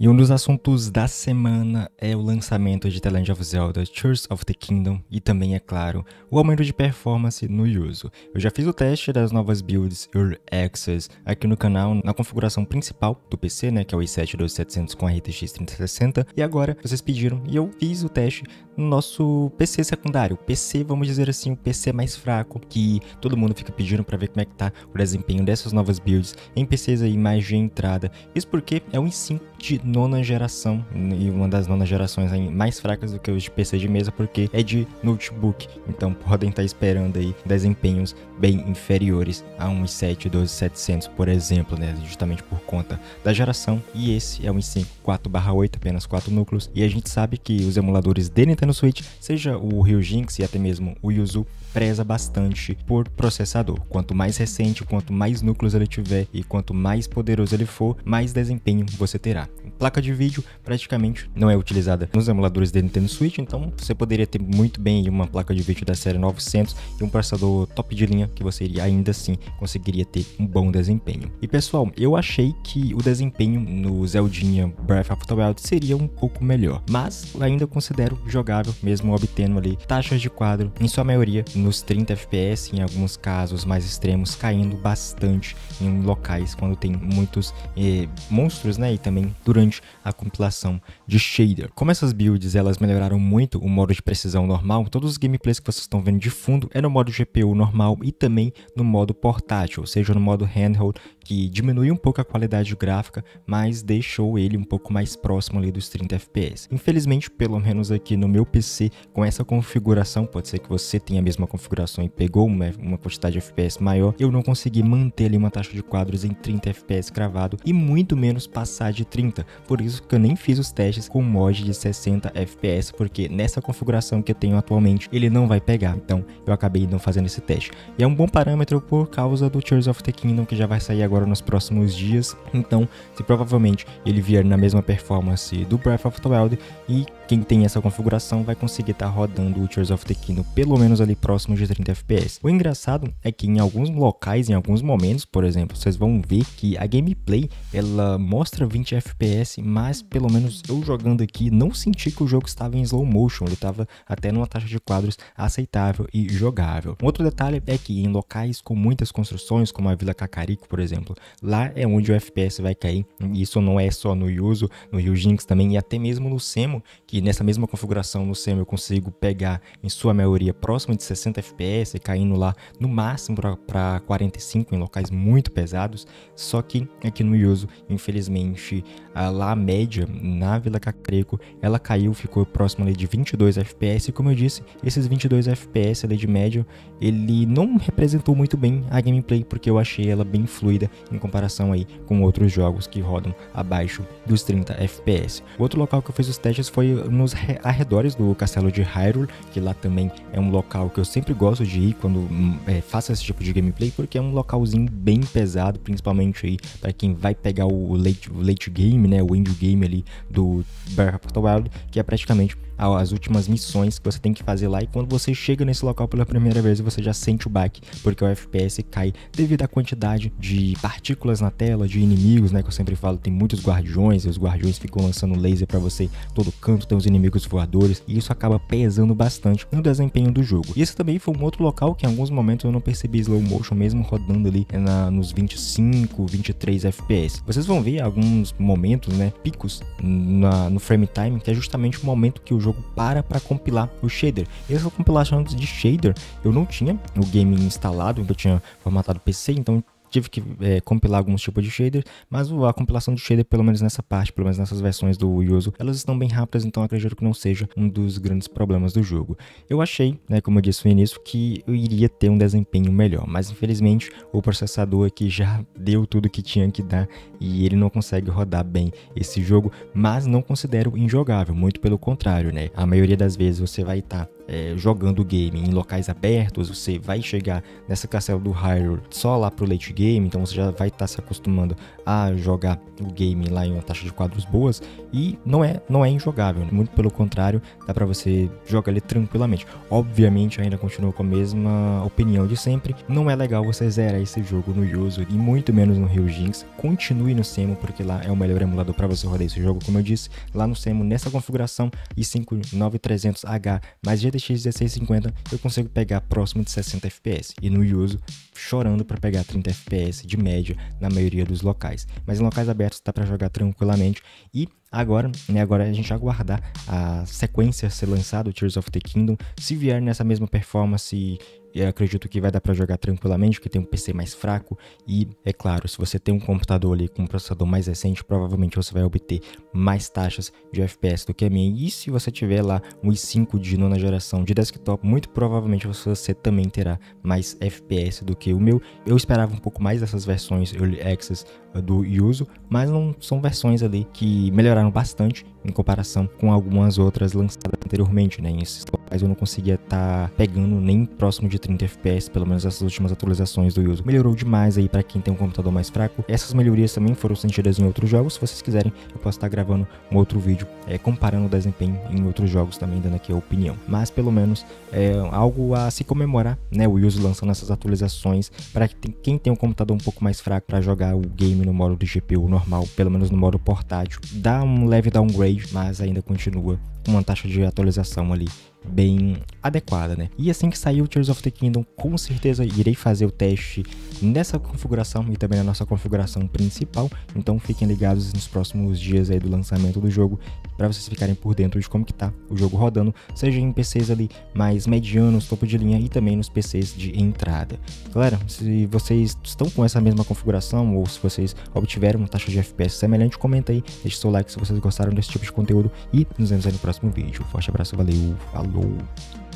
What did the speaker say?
E um dos assuntos da semana é o lançamento de The Legend of Zelda Tears of the Kingdom e também, é claro, o aumento de performance no uso. Eu já fiz o teste das novas builds Early Access aqui no canal, na configuração principal do PC, né, que é o i7 2700 com a RTX 3060, e agora vocês pediram e eu fiz o teste no nosso PC secundário, PC, vamos dizer assim, o PC mais fraco, que todo mundo fica pedindo para ver como é que tá o desempenho dessas novas builds em PCs aí mais de entrada. Isso porque é um i5 de nona geração e uma das nonas gerações mais fracas do que os de PC de mesa porque é de notebook. Então podem estar esperando aí desempenhos bem inferiores a um i7 12700, por exemplo, né? Justamente por conta da geração. E esse é um i5 4/8, apenas 4 núcleos. E a gente sabe que os emuladores de Nintendo Switch, seja o Ryujinx e até mesmo o Yuzu, preza bastante por processador. Quanto mais recente, quanto mais núcleos ele tiver e quanto mais poderoso ele for, mais desempenho você terá. Placa de vídeo praticamente não é utilizada nos emuladores da Nintendo Switch, então você poderia ter muito bem uma placa de vídeo da série 900 e um processador top de linha que você ainda assim conseguiria ter um bom desempenho. E pessoal, eu achei que o desempenho no Zeldinha Breath of the Wild seria um pouco melhor, mas ainda considero jogável, mesmo obtendo ali taxas de quadro, em sua maioria nos 30 FPS, em alguns casos mais extremos, caindo bastante em locais quando tem muitos eh, monstros, né? E também durante a compilação de shader. Como essas builds elas melhoraram muito o modo de precisão normal, todos os gameplays que vocês estão vendo de fundo é no modo GPU normal e também no modo portátil, ou seja, no modo handheld, que diminui um pouco a qualidade gráfica, mas deixou ele um pouco mais próximo ali dos 30 FPS. Infelizmente, pelo menos aqui no meu PC, com essa configuração, pode ser que você tenha a mesma configuração e pegou uma, uma quantidade de FPS maior, eu não consegui manter ali uma taxa de quadros em 30 FPS cravado e muito menos passar de 30. Por isso que eu nem fiz os testes com mod de 60 FPS, porque nessa configuração que eu tenho atualmente, ele não vai pegar. Então, eu acabei não fazendo esse teste. E é um bom parâmetro por causa do Tears of the Kingdom que já vai sair agora nos próximos dias. Então, se provavelmente ele vier na mesma performance do Breath of the Wild e quem tem essa configuração vai conseguir estar tá rodando o Tears of the Kingdom pelo menos ali próximo de 30 FPS. O engraçado é que em alguns locais, em alguns momentos, por exemplo, vocês vão ver que a gameplay ela mostra 20 FPS, mas pelo menos eu jogando aqui não senti que o jogo estava em slow motion, ele estava até numa taxa de quadros aceitável e jogável. Um outro detalhe é que em locais com muitas construções, como a Vila Cacarico, por exemplo, lá é onde o FPS vai cair. Isso não é só no Yuzu, no Ryujinx também e até mesmo no Semo, que nessa mesma configuração no SEM eu consigo pegar em sua maioria próximo de 60 FPS, caindo lá no máximo para 45 em locais muito pesados. Só que aqui no Yuzu, infelizmente, a, lá a média na Vila Cacreco, ela caiu, ficou próximo ali de 22 FPS. E como eu disse, esses 22 FPS ali de média, ele não representou muito bem a gameplay, porque eu achei ela bem fluida em comparação aí com outros jogos que rodam abaixo dos 30 FPS. O outro local que eu fiz os testes foi nos arredores do castelo de Hyrule, que lá também é um local que eu sempre gosto de ir quando hum, é, faço esse tipo de gameplay, porque é um localzinho bem pesado, principalmente aí para quem vai pegar o late, o late game, né, o end game ali do the Wild, que é praticamente as últimas missões que você tem que fazer lá. E quando você chega nesse local pela primeira vez, você já sente o baque, porque o FPS cai devido à quantidade de partículas na tela, de inimigos, né? Que eu sempre falo, tem muitos guardiões, e os guardiões ficam lançando laser para você todo canto, tem os inimigos voadores, e isso acaba pesando bastante no desempenho do jogo. E esse também foi um outro local que em alguns momentos eu não percebi slow motion, mesmo rodando ali na, nos 25, 23 FPS. Vocês vão ver alguns momentos, né? Picos na, no frame time, que é justamente o momento que o jogo para para compilar o shader. Essa compilação de shader eu não tinha no game instalado, eu tinha formatado PC, então tive que é, compilar alguns tipos de shader, mas a compilação de shader, pelo menos nessa parte, pelo menos nessas versões do Yuzu, elas estão bem rápidas, então acredito que não seja um dos grandes problemas do jogo. Eu achei, né, como eu disse no início, que eu iria ter um desempenho melhor, mas infelizmente o processador aqui já deu tudo que tinha que dar e ele não consegue rodar bem esse jogo, mas não considero injogável, muito pelo contrário, né? A maioria das vezes você vai estar tá é, jogando o game em locais abertos, você vai chegar nessa castelo do Hyrule só lá pro late game, então você já vai estar tá se acostumando a jogar o game lá em uma taxa de quadros boas e não é, não é injogável, né? muito pelo contrário, dá para você jogar ele tranquilamente. Obviamente ainda continua com a mesma opinião de sempre, não é legal você zerar esse jogo no Yuzu e muito menos no Rio Jinx. Continue no Semo porque lá é o melhor emulador para você rodar esse jogo, como eu disse, lá no Semo nessa configuração i5 9300H mais GTX 1650 eu consigo pegar próximo de 60 FPS e no Yuzu chorando para pegar 30 FPS de média na maioria dos locais. Mas em locais abertos dá para jogar tranquilamente e Agora, né, agora a gente aguardar a sequência ser lançada, o Tears of the Kingdom. Se vier nessa mesma performance eu acredito que vai dar para jogar tranquilamente, porque tem um PC mais fraco e, é claro, se você tem um computador ali com um processador mais recente, provavelmente você vai obter mais taxas de FPS do que a minha. E se você tiver lá um i5 de nona geração de desktop, muito provavelmente você também terá mais FPS do que o meu. Eu esperava um pouco mais dessas versões Early Access do Yuzu, mas não são versões ali que melhoraram bastante em comparação com algumas outras lançadas anteriormente, né? Em esses locais eu não conseguia estar tá pegando nem próximo de 30 FPS, pelo menos essas últimas atualizações do Yuzu. Melhorou demais aí para quem tem um computador mais fraco. Essas melhorias também foram sentidas em outros jogos. Se vocês quiserem, eu posso estar gravando um outro vídeo é, comparando o desempenho em outros jogos também, dando aqui a opinião. Mas pelo menos é algo a se comemorar, né? O Yuzu lançando essas atualizações para quem tem um computador um pouco mais fraco para jogar o game no modo de GPU normal, pelo menos no modo portátil. Dá um leve downgrade, mas ainda continua com uma taxa de atualização ali bem adequada, né? E assim que sair o Tears of the Kingdom, com certeza irei fazer o teste nessa configuração e também na nossa configuração principal. Então fiquem ligados nos próximos dias aí do lançamento do jogo para vocês ficarem por dentro de como que tá o jogo rodando, seja em PCs ali mais medianos, topo de linha e também nos PCs de entrada. Galera, se vocês estão com essa mesma configuração ou se vocês obtiveram uma taxa de FPS semelhante, comenta aí, deixe seu like se vocês gostaram desse tipo de conteúdo e nos vemos aí no próximo vídeo. Forte abraço, valeu, falou!